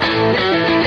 Música